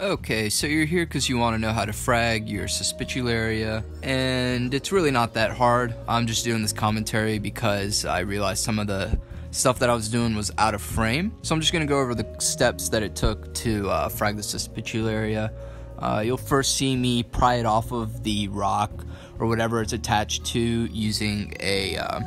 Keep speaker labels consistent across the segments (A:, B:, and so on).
A: Okay, so you're here because you want to know how to frag your cespitularia, and it's really not that hard. I'm just doing this commentary because I realized some of the stuff that I was doing was out of frame. So I'm just going to go over the steps that it took to uh, frag the cespitularia. Uh, you'll first see me pry it off of the rock or whatever it's attached to using a uh,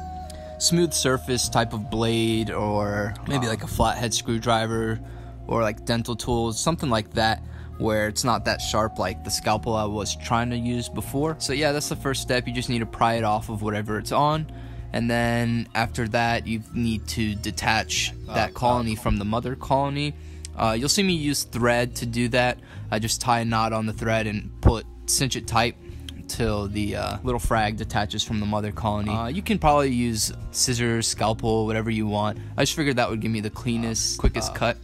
A: smooth surface type of blade or maybe like a flathead screwdriver or like dental tools, something like that where it's not that sharp like the scalpel I was trying to use before. So yeah, that's the first step. You just need to pry it off of whatever it's on. And then after that, you need to detach that colony from the mother colony. Uh, you'll see me use thread to do that. I just tie a knot on the thread and pull it, cinch it tight till the uh, little frag detaches from the mother colony. Uh, you can probably use scissors, scalpel, whatever you want. I just figured that would give me the cleanest, quickest cut.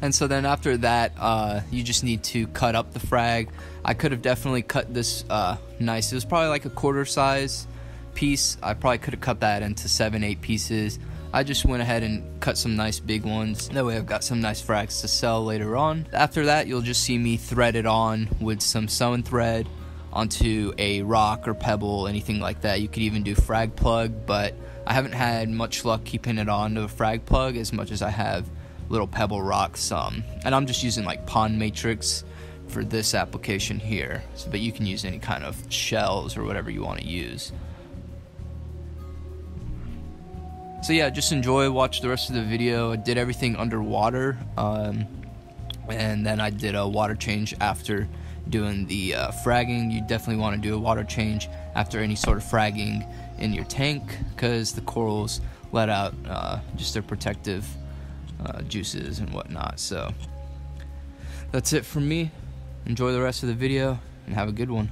A: And so then after that, uh, you just need to cut up the frag. I could have definitely cut this uh, nice. It was probably like a quarter size piece. I probably could have cut that into seven, eight pieces. I just went ahead and cut some nice big ones. That way I've got some nice frags to sell later on. After that, you'll just see me thread it on with some sewing thread onto a rock or pebble, anything like that. You could even do frag plug, but I haven't had much luck keeping it on to a frag plug as much as I have little pebble rocks. Um, and I'm just using like pond matrix for this application here. So, but you can use any kind of shells or whatever you want to use. So yeah, just enjoy, watch the rest of the video. I did everything underwater, um, and then I did a water change after doing the uh, fragging. You definitely want to do a water change after any sort of fragging in your tank because the corals let out uh, just their protective uh, juices and whatnot. So that's it from me. Enjoy the rest of the video and have a good one.